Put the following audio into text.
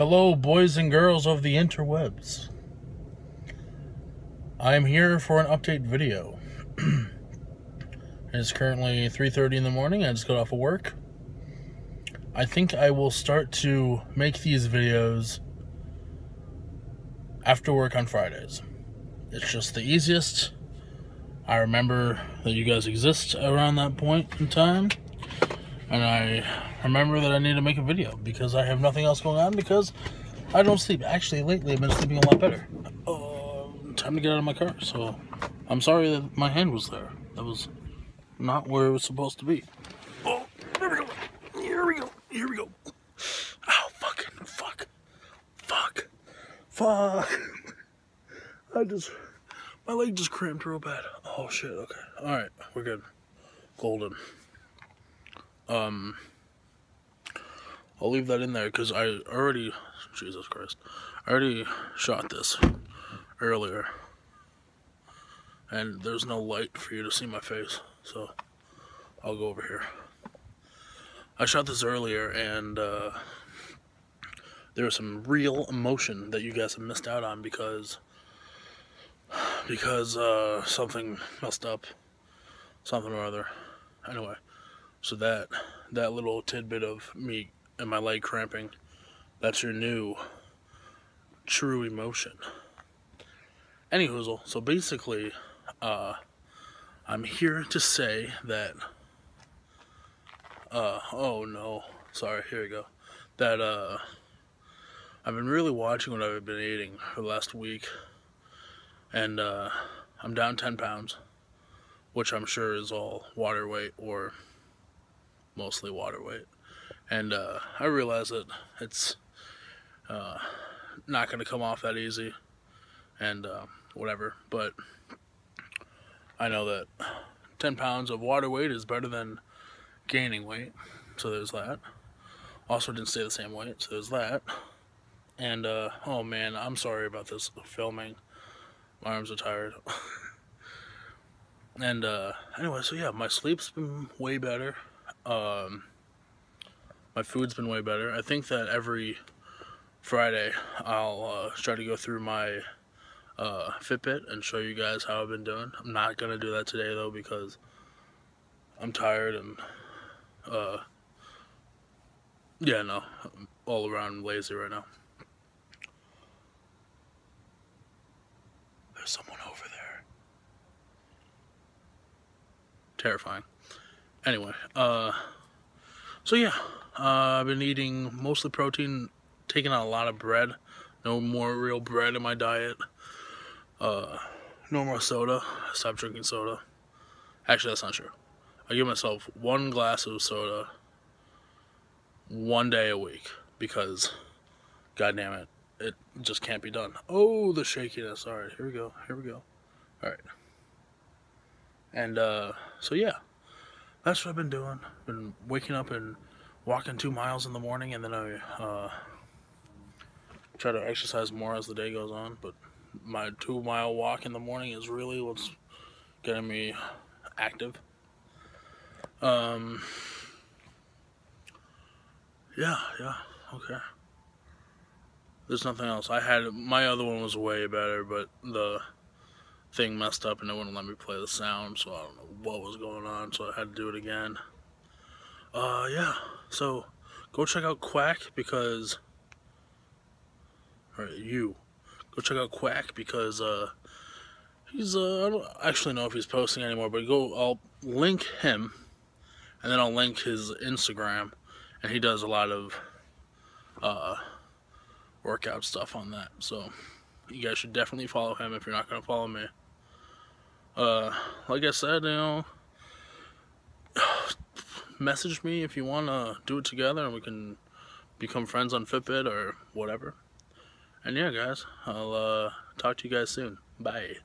Hello, boys and girls of the interwebs. I'm here for an update video. it's currently 3.30 in the morning. I just got off of work. I think I will start to make these videos after work on Fridays. It's just the easiest. I remember that you guys exist around that point in time. And I remember that I need to make a video because I have nothing else going on because I don't sleep. Actually, lately I've been sleeping a lot better. Uh, time to get out of my car. So I'm sorry that my hand was there. That was not where it was supposed to be. Oh, there we go. Here we go. Here we go. Oh, fucking fuck. Fuck. Fuck. I just, my leg just cramped real bad. Oh shit, okay. Alright, we're good. Golden. Um, I'll leave that in there because I already, Jesus Christ, I already shot this earlier. And there's no light for you to see my face, so I'll go over here. I shot this earlier and uh, there was some real emotion that you guys have missed out on because because uh, something messed up, something or other. Anyway, so that that little tidbit of me and my leg cramping, that's your new true emotion. Anywho, so basically, uh, I'm here to say that. Uh, oh no, sorry. Here we go. That uh, I've been really watching what I've been eating for the last week and uh, I'm down 10 pounds, which I'm sure is all water weight or mostly water weight. And uh, I realize that it's uh, not going to come off that easy and uh, whatever, but I know that 10 pounds of water weight is better than gaining weight, so there's that. Also didn't stay the same weight, so there's that. And, uh, oh man, I'm sorry about this filming. My arms are tired. and uh, anyway, so yeah, my sleep's been way better. Um, my food's been way better. I think that every Friday I'll uh, try to go through my uh, Fitbit and show you guys how I've been doing. I'm not gonna do that today though because I'm tired and uh, yeah, no, I'm all around lazy right now. There's someone over there. Terrifying. Anyway, uh, so yeah, uh, I've been eating mostly protein, taking out a lot of bread. No more real bread in my diet. Uh, no more soda. Stop drinking soda. Actually, that's not true. I give myself one glass of soda one day a week because, god damn it, it just can't be done. Oh, the shakiness. All right, here we go. Here we go. All right. And uh, so yeah, that's what I've been doing. Been waking up and walking two miles in the morning, and then I uh, try to exercise more as the day goes on. But my two mile walk in the morning is really what's getting me active. Um. Yeah, yeah, okay. There's nothing else. I had my other one was way better, but the thing messed up and it wouldn't let me play the sound, so I don't know what was going on, so I had to do it again. Uh, yeah. So go check out Kwak because, or you, go check out Kwak because uh, he's uh, I don't actually know if he's posting anymore, but go. I'll link him, and then I'll link his Instagram, and he does a lot of uh workout stuff on that. So you guys should definitely follow him if you're not to follow me. Uh, like I said, you know, message me if you want to do it together and we can become friends on Fitbit or whatever. And yeah, guys, I'll uh, talk to you guys soon. Bye.